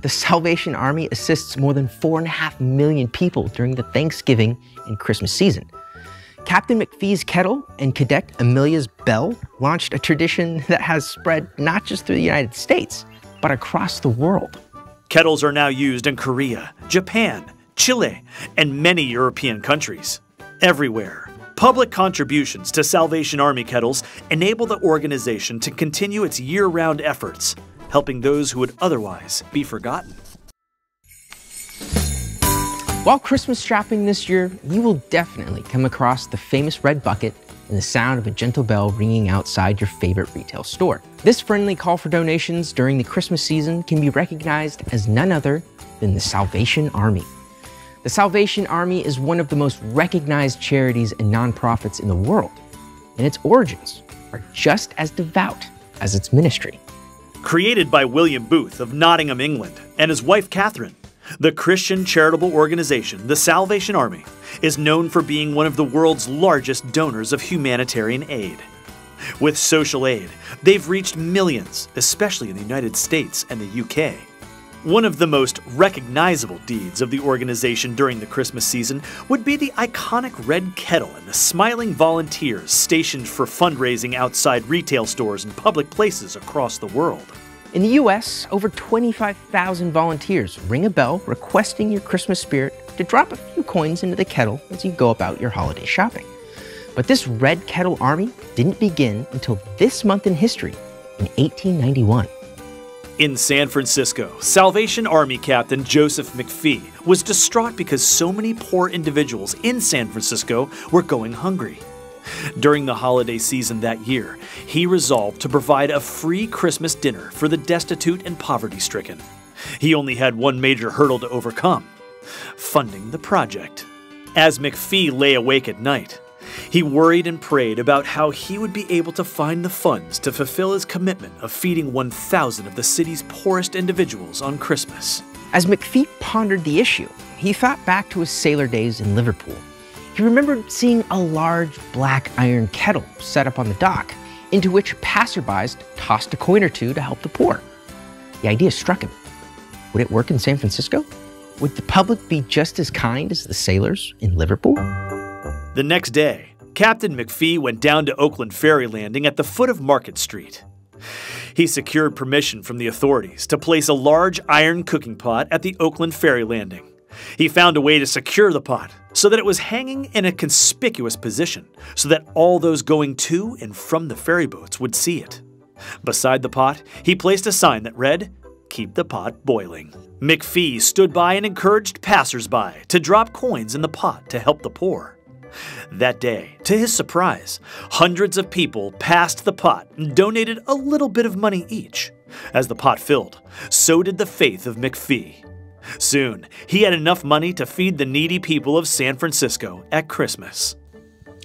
The Salvation Army assists more than 4.5 million people during the Thanksgiving and Christmas season. Captain McFee's kettle and Cadet Amelia's bell launched a tradition that has spread not just through the United States, but across the world. Kettles are now used in Korea, Japan, Chile, and many European countries. Everywhere, public contributions to Salvation Army kettles enable the organization to continue its year round efforts, helping those who would otherwise be forgotten. While Christmas shopping this year, you will definitely come across the famous red bucket and the sound of a gentle bell ringing outside your favorite retail store. This friendly call for donations during the Christmas season can be recognized as none other than the Salvation Army. The Salvation Army is one of the most recognized charities and nonprofits in the world, and its origins are just as devout as its ministry. Created by William Booth of Nottingham, England, and his wife Catherine, the Christian charitable organization, the Salvation Army, is known for being one of the world's largest donors of humanitarian aid. With social aid, they've reached millions, especially in the United States and the UK. One of the most recognizable deeds of the organization during the Christmas season would be the iconic red kettle and the smiling volunteers stationed for fundraising outside retail stores and public places across the world. In the US, over 25,000 volunteers ring a bell requesting your Christmas spirit to drop a few coins into the kettle as you go about your holiday shopping. But this Red Kettle Army didn't begin until this month in history, in 1891. In San Francisco, Salvation Army Captain Joseph McFee was distraught because so many poor individuals in San Francisco were going hungry. During the holiday season that year, he resolved to provide a free Christmas dinner for the destitute and poverty stricken. He only had one major hurdle to overcome funding the project. As McFee lay awake at night, he worried and prayed about how he would be able to find the funds to fulfill his commitment of feeding 1,000 of the city's poorest individuals on Christmas. As McFee pondered the issue, he thought back to his sailor days in Liverpool he remembered seeing a large black iron kettle set up on the dock, into which passerbys tossed a coin or two to help the poor. The idea struck him. Would it work in San Francisco? Would the public be just as kind as the sailors in Liverpool? The next day, Captain McFee went down to Oakland Ferry Landing at the foot of Market Street. He secured permission from the authorities to place a large iron cooking pot at the Oakland Ferry Landing. He found a way to secure the pot so that it was hanging in a conspicuous position so that all those going to and from the ferry boats would see it. Beside the pot, he placed a sign that read, Keep the pot boiling. McFee stood by and encouraged passersby to drop coins in the pot to help the poor. That day, to his surprise, hundreds of people passed the pot and donated a little bit of money each. As the pot filled, so did the faith of McFee. Soon, he had enough money to feed the needy people of San Francisco at Christmas.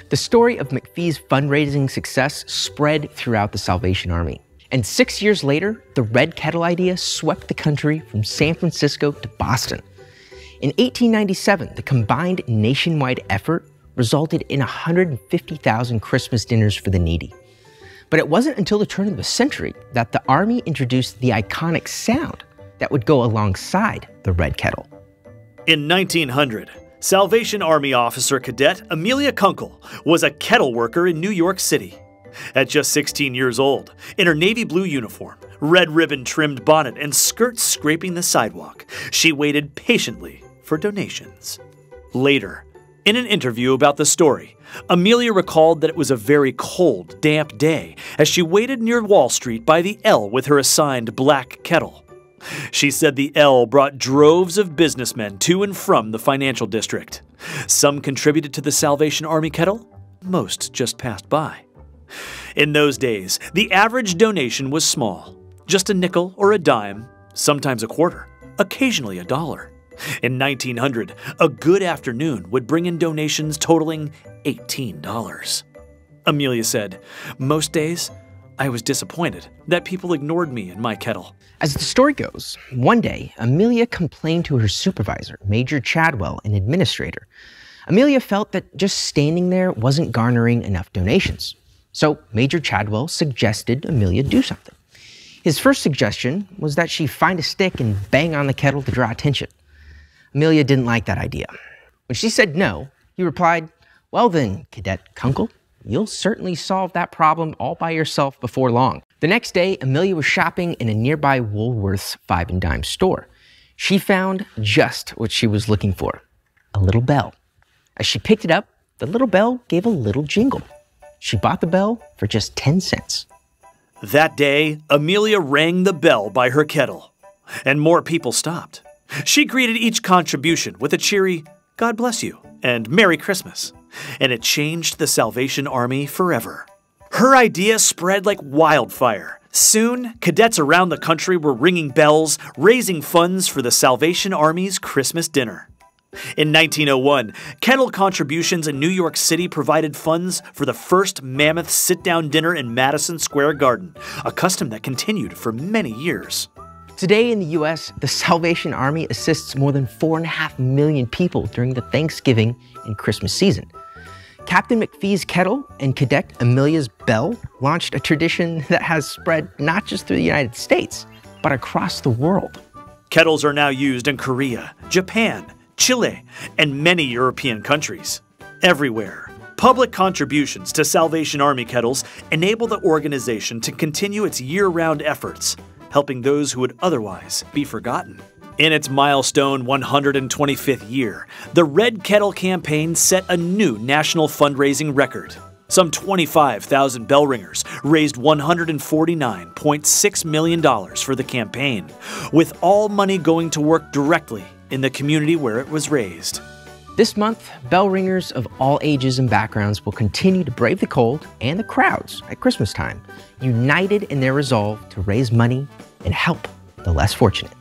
The story of McFee's fundraising success spread throughout the Salvation Army. And six years later, the Red Kettle idea swept the country from San Francisco to Boston. In 1897, the combined nationwide effort resulted in 150,000 Christmas dinners for the needy. But it wasn't until the turn of the century that the Army introduced the iconic sound that would go alongside the Red Kettle. In 1900, Salvation Army officer cadet Amelia Kunkel was a kettle worker in New York City. At just 16 years old, in her navy blue uniform, red ribbon trimmed bonnet, and skirts scraping the sidewalk, she waited patiently for donations. Later, in an interview about the story, Amelia recalled that it was a very cold, damp day as she waited near Wall Street by the L with her assigned black kettle. She said the L brought droves of businessmen to and from the financial district. Some contributed to the Salvation Army kettle, most just passed by. In those days, the average donation was small just a nickel or a dime, sometimes a quarter, occasionally a dollar. In 1900, a good afternoon would bring in donations totaling $18. Amelia said, Most days, I was disappointed that people ignored me and my kettle. As the story goes, one day, Amelia complained to her supervisor, Major Chadwell, an administrator. Amelia felt that just standing there wasn't garnering enough donations. So Major Chadwell suggested Amelia do something. His first suggestion was that she find a stick and bang on the kettle to draw attention. Amelia didn't like that idea. When she said no, he replied, Well then, Cadet Kunkel, you'll certainly solve that problem all by yourself before long. The next day, Amelia was shopping in a nearby Woolworth's five and dime store. She found just what she was looking for a little bell. As she picked it up, the little bell gave a little jingle. She bought the bell for just 10 cents. That day, Amelia rang the bell by her kettle, and more people stopped. She greeted each contribution with a cheery, God bless you, and Merry Christmas, and it changed the Salvation Army forever. Her idea spread like wildfire. Soon, cadets around the country were ringing bells, raising funds for the Salvation Army's Christmas dinner. In 1901, kettle contributions in New York City provided funds for the first mammoth sit down dinner in Madison Square Garden, a custom that continued for many years. Today in the US, the Salvation Army assists more than 4.5 million people during the Thanksgiving and Christmas season. Captain McFee's kettle and Cadet Amelia's bell launched a tradition that has spread not just through the United States, but across the world. Kettles are now used in Korea, Japan, Chile, and many European countries. Everywhere, public contributions to Salvation Army kettles enable the organization to continue its year round efforts, helping those who would otherwise be forgotten. In its milestone 125th year, the Red Kettle campaign set a new national fundraising record. Some 25,000 bell ringers raised $149.6 million for the campaign, with all money going to work directly in the community where it was raised. This month, bell ringers of all ages and backgrounds will continue to brave the cold and the crowds at Christmas time, united in their resolve to raise money and help the less fortunate.